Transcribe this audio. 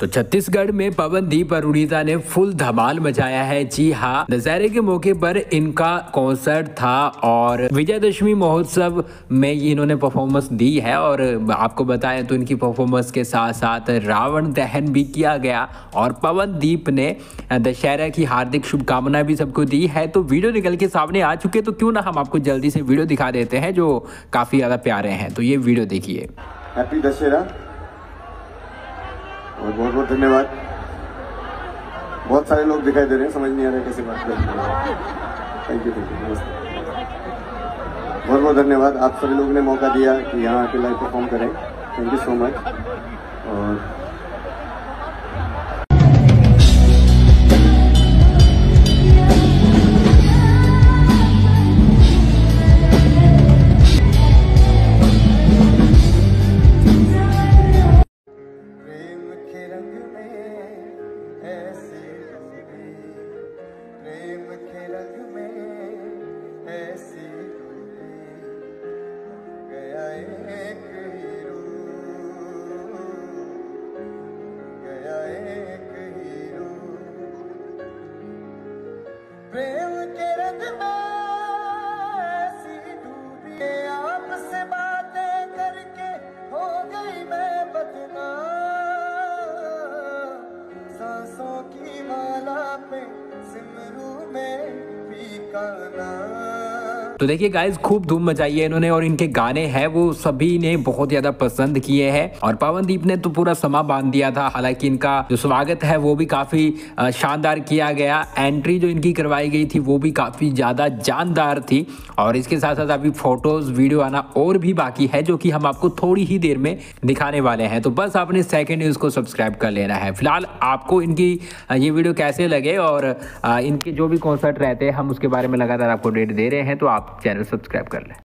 तो छत्तीसगढ़ में पवनदीप अरुणिता ने फुल धमाल मचाया है। जी हाँ दशहरे के मौके पर इनका कॉन्सर्ट था और विजयदशमी महोत्सव में इन्होंने परफॉर्मेंस दी है और आपको बताएँ तो इनकी परफॉर्मेंस के साथ साथ रावण दहन भी किया गया और पवनदीप ने दशहरा की हार्दिक शुभकामनाएँ भी सबको दी है। तो वीडियो निकल के सामने आ चुके तो क्यों ना हम आपको जल्दी से वीडियो दिखा देते हैं जो काफ़ी ज़्यादा प्यारे हैं। तो ये वीडियो देखिए। हैप्पी दशहरा। और बहुत बहुत धन्यवाद। बहुत सारे लोग दिखाई दे रहे हैं, समझ नहीं आ रहा कैसे बात कर रहे थैंक यू थैंक यू नमस्ते। बहुत बहुत धन्यवाद। आप सभी लोगों ने मौका दिया कि यहाँ आके लाइव परफॉर्म करें। थैंक यू सो मच और ऐसी डूबी प्रेम के रंग में, ऐसे डूबी गया एक हीरो। गया एक हीरो। प्रेम के पे सिमरू में फीका नाम तो देखिए गाइज़ खूब धूम मचाई है इन्होंने और इनके गाने हैं, वो सभी ने बहुत ज़्यादा पसंद किए हैं। और पवनदीप ने तो पूरा समा बाँध दिया था, हालाँकि इनका जो स्वागत है, वो भी काफ़ी शानदार किया गया। एंट्री जो इनकी करवाई गई थी, वो भी काफ़ी ज़्यादा जानदार थी। और इसके साथ साथ अभी फ़ोटोज़ वीडियो आना और भी बाकी है, जो कि हम आपको थोड़ी ही देर में दिखाने वाले हैं। तो बस आपने सेकेंड न्यूज़ को सब्सक्राइब कर लेना है। फ़िलहाल आपको इनकी ये वीडियो कैसे लगे और इनके जो भी कॉन्सर्ट रहते हैं, हम उसके बारे में लगातार आपको डेट दे रहे हैं तो चैनल सब्सक्राइब कर लें।